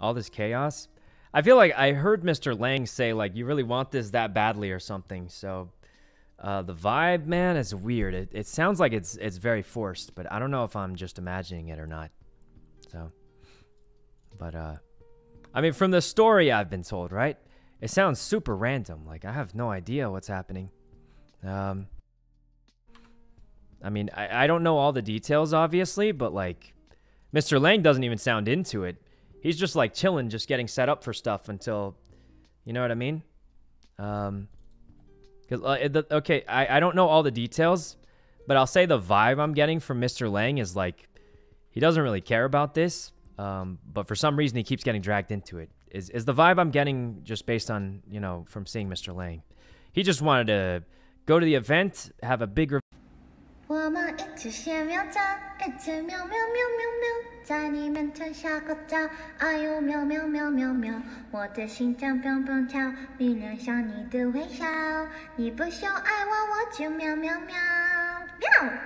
All this chaos. I feel like I heard Mr. Lang say like you really want this that badly or something. So uh, the vibe, man, is weird. It, it sounds like it's it's very forced, but I don't know if I'm just imagining it or not. So, but uh, I mean, from the story I've been told, right? It sounds super random. Like I have no idea what's happening. Um, I mean, I, I don't know all the details, obviously, but like, Mr. Lang doesn't even sound into it. He's just like chilling, just getting set up for stuff until, you know what I mean? Um, cause uh, the, okay, I, I don't know all the details, but I'll say the vibe I'm getting from Mr. Lang is like, he doesn't really care about this, um, but for some reason he keeps getting dragged into it. Is is the vibe I'm getting just based on you know from seeing Mr. Lang? He just wanted to go to the event, have a big. 我们一起写喵叫，一起喵喵喵喵喵，在你面前撒个娇，哎呦喵喵喵喵喵，我的心脏砰砰跳，迷恋上你的微笑，你不说爱我，我就喵喵喵喵。